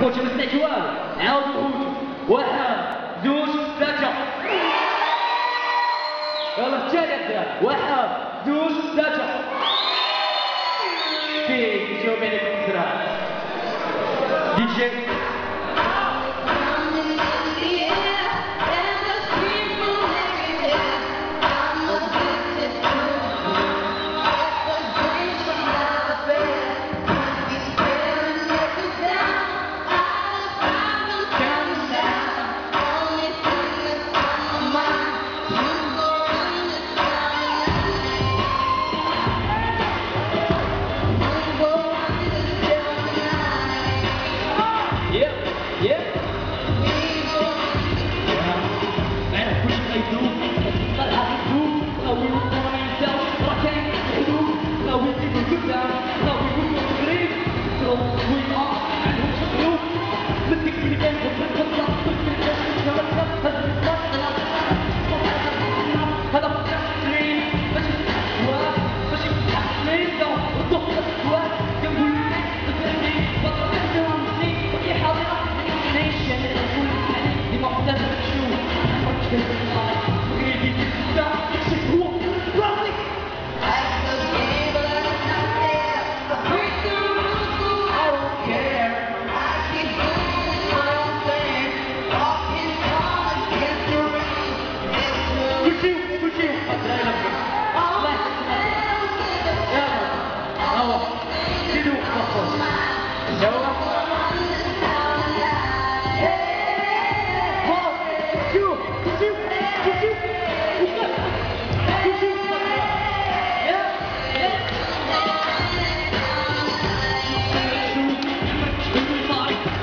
خوتي ما سمعت والو عاودوا خوتو واحد جوج ثلاثة يلا الثانية الدراري واحد جوج ثلاثة كيف شوف بينكم الدراري دي جي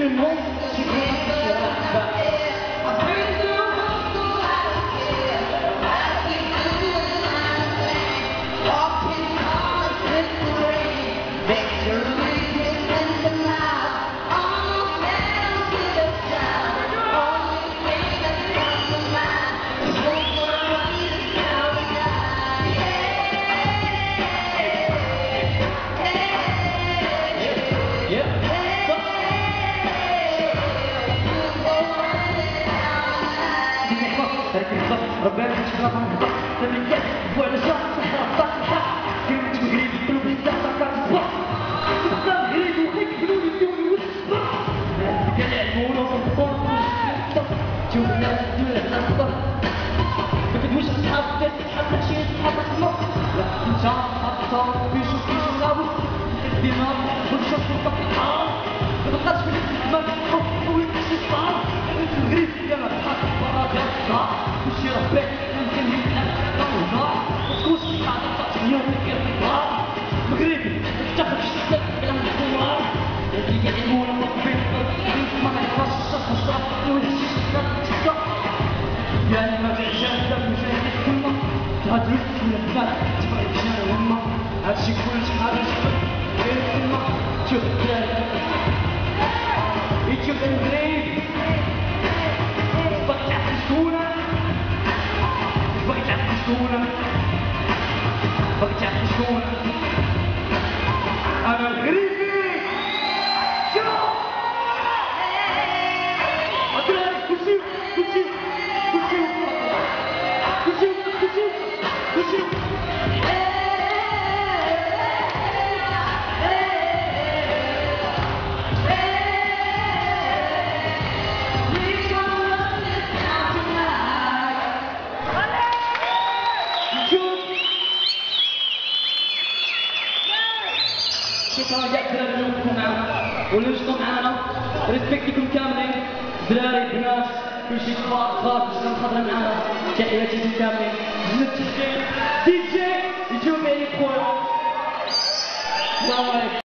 tienen, ¿no? كلهم شي ربنا يشفيك من الضغط تملكات وعلى شهر صحة الضغط الحق كلمة مغرب قلوب الزهرة كانت الصبح تبقى مغرب وخيك بنون الدول والصبح قال يعلمونا ونطور شوف الناس الدول الناس الضغط ما كتبوش اصحاب الناس تحب شي اصحاب الصبح لا انت اصحاب بيشو بيشو غابو الدماغ والشرط والتقطيع ما بقاش في الزمان يشوف المغرب شكرا جزيلا لكم معنا ونشطوا معنا ريسبكتكم كاملين دراري بنات كل شيء كبار صغار باش نخدم معنا تحياتي لكم كاملين من التسجيل دي جي يجوا معي خويا السلام عليكم